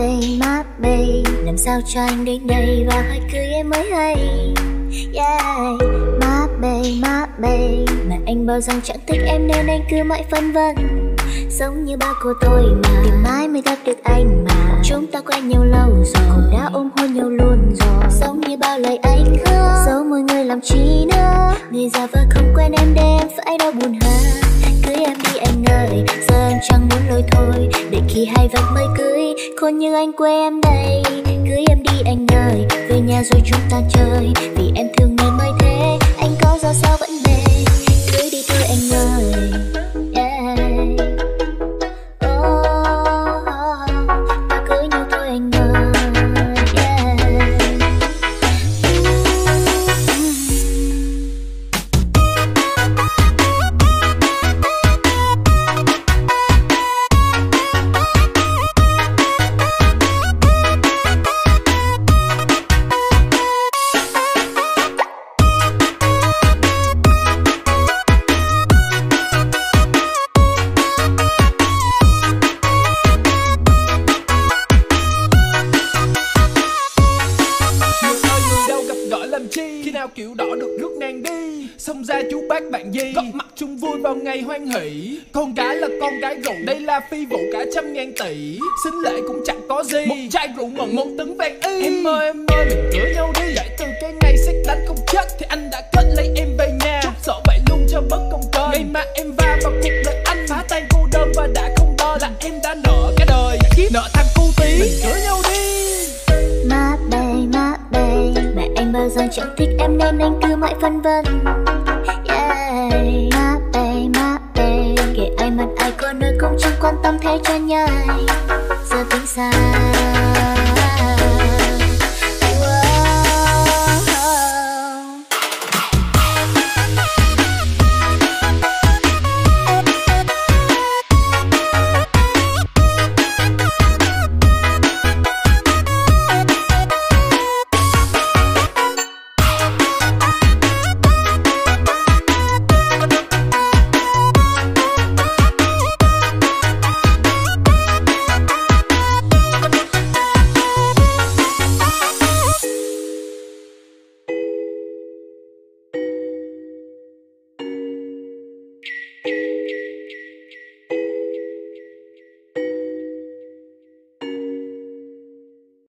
bề má bề làm sao cho anh đến đây và hỏi cưới em mới hay? Yeah. Mát bay mát bay mà anh bao rằng chẳng thích em nên anh cứ mãi phân vân. Giống như ba cô tôi mà. Tìm mãi mới gặp được anh mà. Chúng ta quen nhau lâu rồi. Cũng đã ôm hôn nhau luôn rồi. Giống như bao lời anh khôn như anh quê em đây cưới em đi anh ơi, về nhà rồi chúng ta chơi vì em thương nên mới thế, anh có ra sao vậy? Kiểu đỏ được rước nàng đi. Xông ra chú bác bạn gì? Góp mặt chung vui vào ngày hoan hỷ. Con gái là con gái rượu Đây là phi vụ cả trăm ngàn tỷ. Xính lễ cũng chẳng có gì. Một chai rượu mận một tấn vàng y. Em ơi em ơi mình cưới nhau đi. Giải từ cái ngày xét đánh không chết Thì anh đã kết lấy em về nhà. Chúc sợ vậy luôn cho bất công cơn Ngày mà em va vào cuộc đời anh Phá tan cô đơn và đã không đo Là em đã nợ cả đời. Kiếp. Nợ thằng anh chẳng thích em nên anh cứ mãi phân vân yeah. má bề má bề kể ai mặt ai có nơi cũng chẳng quan tâm thế cho nhai